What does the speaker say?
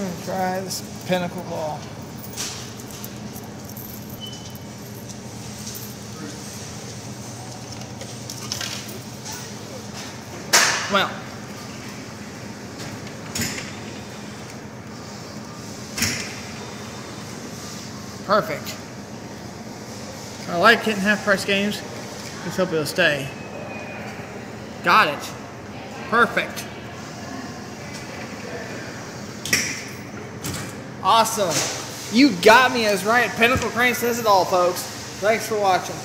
I'm gonna try this pinnacle ball. Well. Perfect. I like getting half price games. Let's hope it'll stay. Got it. Perfect. Awesome. You got me as right. Pinnacle Crane says it all, folks. Thanks for watching.